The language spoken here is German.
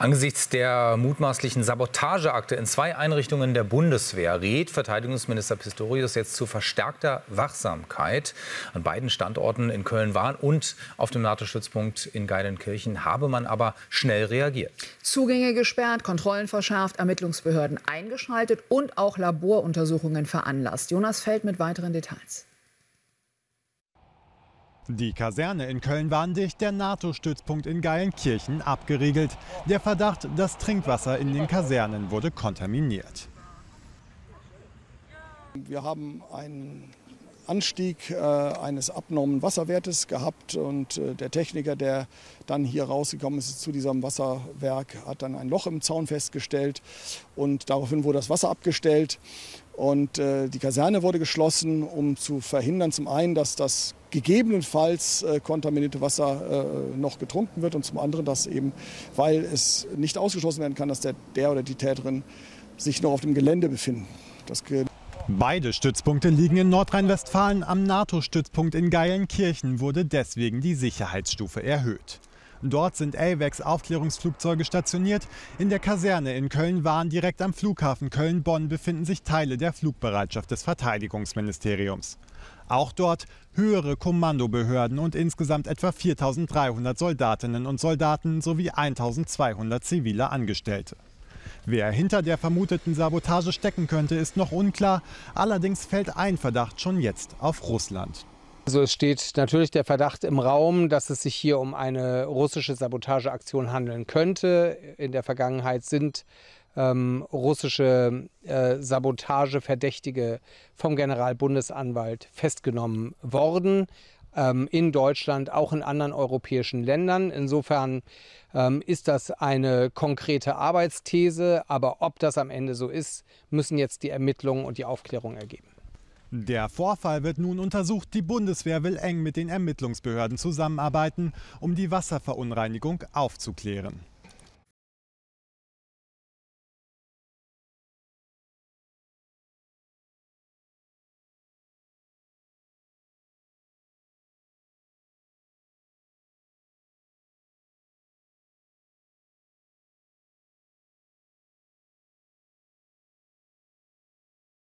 Angesichts der mutmaßlichen Sabotageakte in zwei Einrichtungen der Bundeswehr rät Verteidigungsminister Pistorius jetzt zu verstärkter Wachsamkeit. An beiden Standorten in Köln-Wahn und auf dem NATO-Stützpunkt in Geilenkirchen habe man aber schnell reagiert. Zugänge gesperrt, Kontrollen verschärft, Ermittlungsbehörden eingeschaltet und auch Laboruntersuchungen veranlasst. Jonas Feld mit weiteren Details. Die Kaserne in Köln war dicht, der NATO-Stützpunkt in Geilenkirchen abgeriegelt. Der Verdacht, das Trinkwasser in den Kasernen wurde kontaminiert. Wir haben einen Anstieg äh, eines abnormen Wasserwertes gehabt und äh, der Techniker, der dann hier rausgekommen ist zu diesem Wasserwerk, hat dann ein Loch im Zaun festgestellt und daraufhin wurde das Wasser abgestellt und äh, die Kaserne wurde geschlossen, um zu verhindern zum einen, dass das gegebenenfalls äh, kontaminierte Wasser äh, noch getrunken wird und zum anderen, dass eben, weil es nicht ausgeschlossen werden kann, dass der, der oder die Täterin sich noch auf dem Gelände befinden. Das Beide Stützpunkte liegen in Nordrhein-Westfalen. Am NATO-Stützpunkt in Geilenkirchen wurde deswegen die Sicherheitsstufe erhöht. Dort sind AWACS-Aufklärungsflugzeuge stationiert. In der Kaserne in Köln-Wahn direkt am Flughafen Köln-Bonn befinden sich Teile der Flugbereitschaft des Verteidigungsministeriums. Auch dort höhere Kommandobehörden und insgesamt etwa 4300 Soldatinnen und Soldaten sowie 1200 zivile Angestellte. Wer hinter der vermuteten Sabotage stecken könnte, ist noch unklar. Allerdings fällt ein Verdacht schon jetzt auf Russland. Also es steht natürlich der Verdacht im Raum, dass es sich hier um eine russische Sabotageaktion handeln könnte. In der Vergangenheit sind ähm, russische äh, Sabotageverdächtige vom Generalbundesanwalt festgenommen worden ähm, in Deutschland, auch in anderen europäischen Ländern. Insofern ähm, ist das eine konkrete Arbeitsthese, aber ob das am Ende so ist, müssen jetzt die Ermittlungen und die Aufklärung ergeben. Der Vorfall wird nun untersucht. Die Bundeswehr will eng mit den Ermittlungsbehörden zusammenarbeiten, um die Wasserverunreinigung aufzuklären.